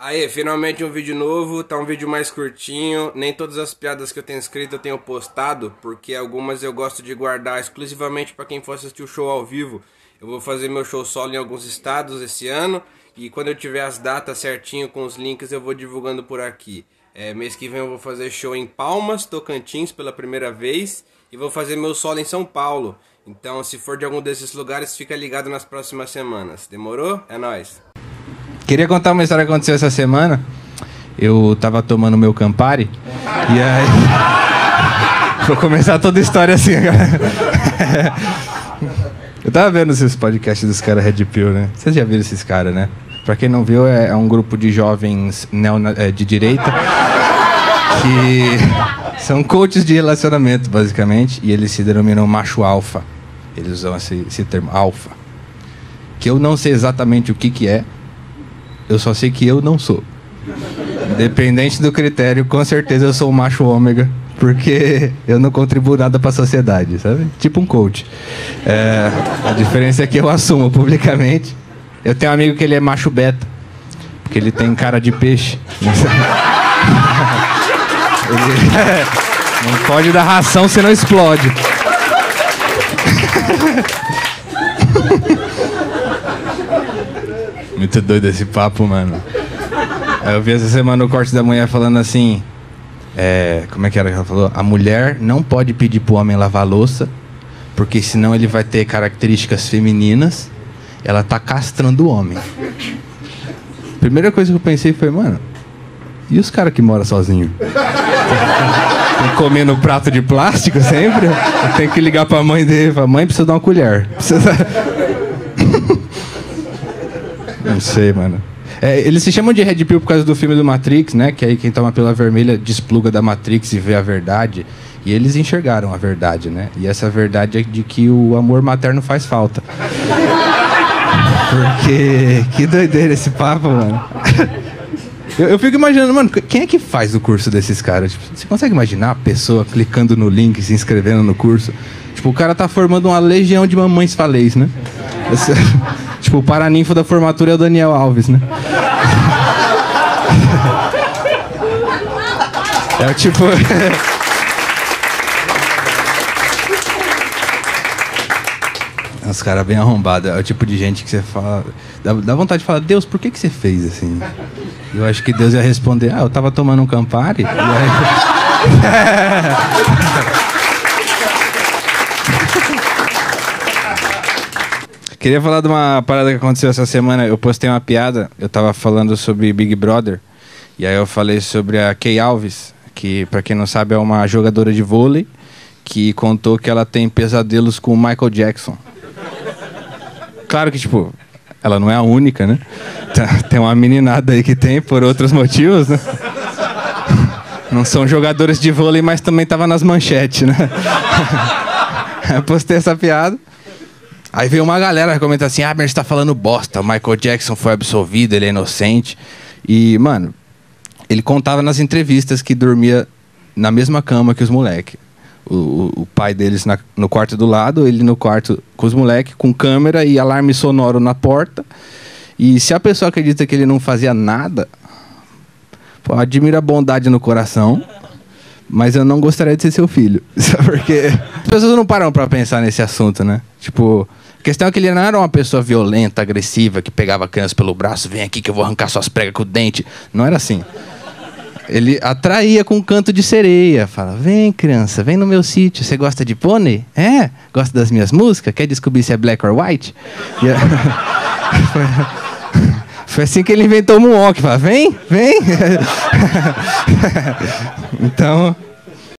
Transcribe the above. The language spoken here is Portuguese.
Aí, finalmente um vídeo novo, tá um vídeo mais curtinho. Nem todas as piadas que eu tenho escrito eu tenho postado, porque algumas eu gosto de guardar exclusivamente para quem for assistir o show ao vivo. Eu vou fazer meu show solo em alguns estados esse ano, e quando eu tiver as datas certinho com os links eu vou divulgando por aqui. É, mês que vem eu vou fazer show em Palmas, Tocantins pela primeira vez, e vou fazer meu solo em São Paulo. Então, se for de algum desses lugares, fica ligado nas próximas semanas. Demorou? É nóis! Queria contar uma história que aconteceu essa semana. Eu tava tomando meu Campari e aí. Vou começar toda a história assim, cara. Eu tava vendo esses podcasts dos caras Red Pill, né? Vocês já viram esses caras, né? Pra quem não viu, é, é um grupo de jovens é, de direita que são coaches de relacionamento, basicamente, e eles se denominam macho alfa. Eles usam esse, esse termo, alfa. Que eu não sei exatamente o que que é, eu só sei que eu não sou. Independente do critério, com certeza eu sou um macho ômega, porque eu não contribuo nada para a sociedade, sabe? Tipo um coach. É, a diferença é que eu assumo publicamente. Eu tenho um amigo que ele é macho beta, porque ele tem cara de peixe. ele, é, não pode dar ração, senão explode. Muito doido esse papo, mano. Eu vi essa semana o corte da mulher falando assim. É, como é que era que ela falou? A mulher não pode pedir pro homem lavar louça, porque senão ele vai ter características femininas. Ela tá castrando o homem. Primeira coisa que eu pensei foi, mano, e os caras que moram sozinhos? No prato de plástico sempre? Tem que ligar pra mãe dele falar, mãe, precisa dar uma colher. Precisa... Não sei, mano. É, eles se chamam de Red Pill por causa do filme do Matrix, né? Que aí quem toma pela vermelha despluga da Matrix e vê a verdade. E eles enxergaram a verdade, né? E essa verdade é de que o amor materno faz falta. Porque. Que doideira esse papo, mano. Eu, eu, fico imaginando, mano, quem é que faz o curso desses caras? Tipo, você consegue imaginar a pessoa clicando no link, se inscrevendo no curso? Tipo, o cara tá formando uma legião de mamães falês, né? Tipo, o paraninfo da formatura é o Daniel Alves, né? é o tipo. Os caras bem arrombados. É o tipo de gente que você fala. Dá, dá, vontade de falar, Deus, por que, que você fez assim? Eu acho que Deus ia responder, ah, eu tava tomando um Campari. E aí... Queria falar de uma parada que aconteceu essa semana. Eu postei uma piada, eu tava falando sobre Big Brother. E aí eu falei sobre a Kay Alves, que para quem não sabe é uma jogadora de vôlei que contou que ela tem pesadelos com o Michael Jackson. Claro que tipo, ela não é a única, né? Tem uma meninada aí que tem por outros motivos, né? Não são jogadores de vôlei, mas também tava nas manchetes, né? Eu postei essa piada. Aí veio uma galera que comenta assim: ah, mas tá falando bosta, o Michael Jackson foi absolvido, ele é inocente. E, mano, ele contava nas entrevistas que dormia na mesma cama que os moleques. O, o, o, pai deles na, no quarto do lado, ele no quarto com os moleques, com câmera e alarme sonoro na porta. E se a pessoa acredita que ele não fazia nada, pô, admira a bondade no coração, mas eu não gostaria de ser seu filho. Porque as pessoas não param para pensar nesse assunto, né? Tipo, a questão é que ele não era uma pessoa violenta, agressiva, que pegava a criança pelo braço, vem aqui que eu vou arrancar suas pregas com o dente. Não era assim. Ele atraía com um canto de sereia. Fala, vem criança, vem no meu sítio. Você gosta de pônei? É? Gosta das minhas músicas? Quer descobrir se é black or white? foi assim que ele inventou o Moonwalk. Fala, vem, vem. então...